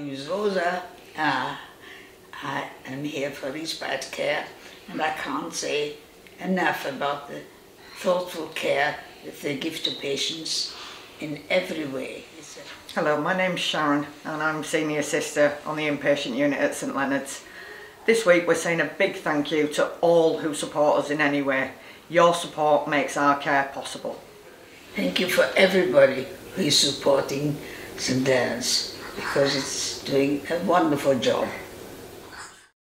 name is Rosa. Uh, I am here for respite care, and I can't say enough about the thoughtful care that they give to patients in every way. Hello, my name's Sharon and I'm Senior Sister on the inpatient unit at St Leonard's. This week we're saying a big thank you to all who support us in any way. Your support makes our care possible. Thank you for everybody who is supporting St. Anne's because it's doing a wonderful job.